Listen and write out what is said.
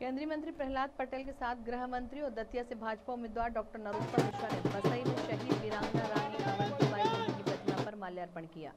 केंद्रीय मंत्री प्रहलाद पटेल के साथ गृह मंत्री और दतिया से भाजपा उम्मीदवार डॉक्टर नरोत्तम मिश्रा ने बसई में शहीद वीरांगना रानी अवंतीबाई की प्रतिमा पर माल्यार्पण किया।